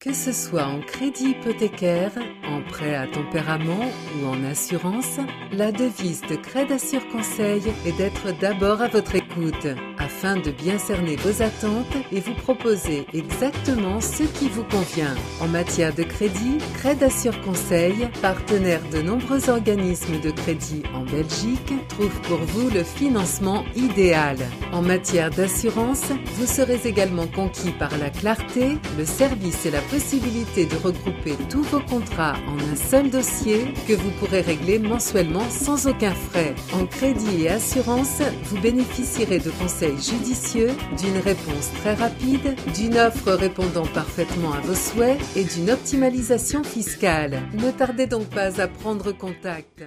Que ce soit en crédit hypothécaire, en prêt à tempérament ou en assurance, la devise de Crédit Conseil est d'être d'abord à votre écoute afin de bien cerner vos attentes et vous proposer exactement ce qui vous convient. En matière de crédit, Crédit Assure Conseil, partenaire de nombreux organismes de crédit en Belgique, trouve pour vous le financement idéal. En matière d'assurance, vous serez également conquis par la clarté, le service et la possibilité de regrouper tous vos contrats en un seul dossier que vous pourrez régler mensuellement sans aucun frais. En crédit et assurance, vous bénéficierez de conseils judicieux, d'une réponse très rapide, d'une offre répondant parfaitement à vos souhaits et d'une optimalisation fiscale. Ne tardez donc pas à prendre contact.